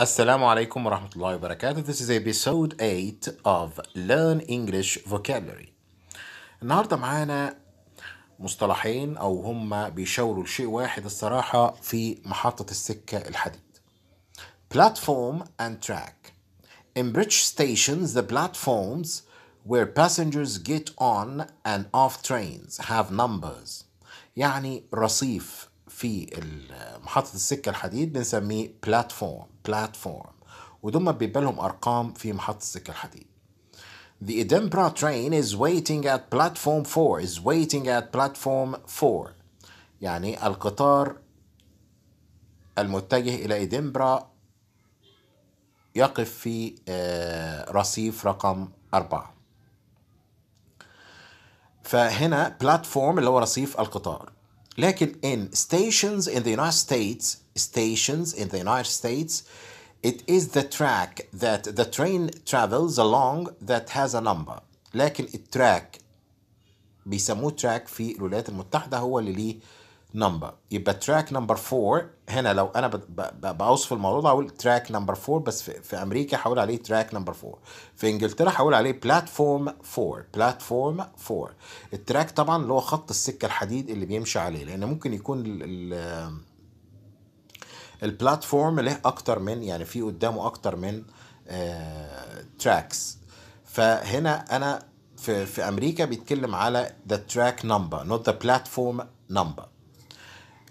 السلام عليكم ورحمة الله وبركاته. This is episode 8 of Learn English Vocabulary. النهاردة معانا مصطلحين أو هما بيشاوروا لشيء واحد الصراحة في محطة السكة الحديد. Platform and track. In bridge stations, the platforms where passengers get on and off trains have numbers. يعني رصيف في محطة السكة الحديد بنسميه platform platform. ودول بيبقى لهم أرقام في محطة السكة الحديد. The Edinburgh train is waiting at platform 4 is waiting at platform 4 يعني القطار المتجه إلى إدنبرا يقف في آه، رصيف رقم أربعة. فهنا بلاتفورم اللي هو رصيف القطار. لكن in stations in the United States stations in the United States it is the track that the train travels along that has a number لكن التراك بيسموه تراك في الولايات المتحدة هو اللي ليه نمبر يبقى track number 4 هنا لو أنا بوصف الموضوع ده هقول track number 4 بس في, في أمريكا هقول عليه track number 4 في إنجلترا هقول عليه platform 4 platform 4 ال track طبعا اللي هو خط السكة الحديد اللي بيمشي عليه لأن ممكن يكون ال ال ال platform له أكتر من يعني في قدامه أكتر من tracks فهنا أنا في في أمريكا بيتكلم على the track number not the platform number.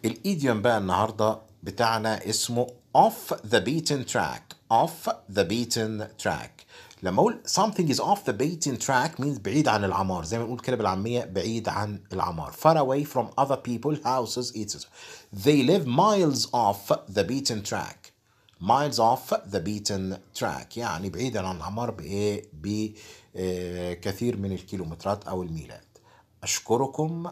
ال idiom بقى النهارده بتاعنا اسمه off the beaten track off the beaten track لما أقول something is off the beaten track means بعيد عن العمار زي ما نقول كده بالعاميه بعيد عن العمار far away from other people houses etc they live miles off the beaten track miles off the beaten track يعني بعيدا عن العمار بايه بكثير من الكيلومترات أو الميلات اشكركم